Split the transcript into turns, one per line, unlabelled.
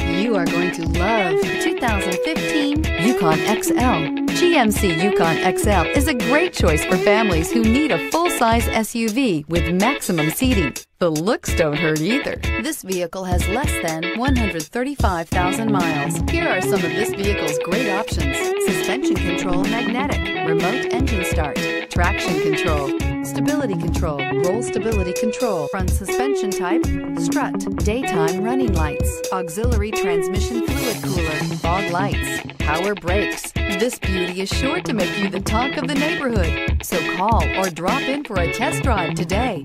You are going to love 2015 Yukon XL. GMC Yukon XL is a great choice for families who need a full-size SUV with maximum seating. The looks don't hurt either. This vehicle has less than 135,000 miles. Here are some of this vehicle's great options. Suspension control magnetic, remote engine start, traction control, stability control, roll stability control, front suspension type, strut, daytime running lights, auxiliary transmission fluid cooler, fog lights, power brakes. This beauty is sure to make you the talk of the neighborhood. So call or drop in for a test drive today.